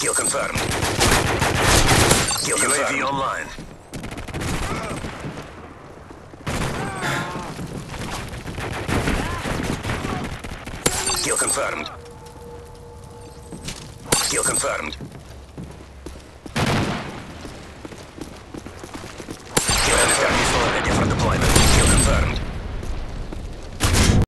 Kill confirmed. Kill UAV confirmed. online. Kill confirmed. Kill confirmed. Kill confirmed.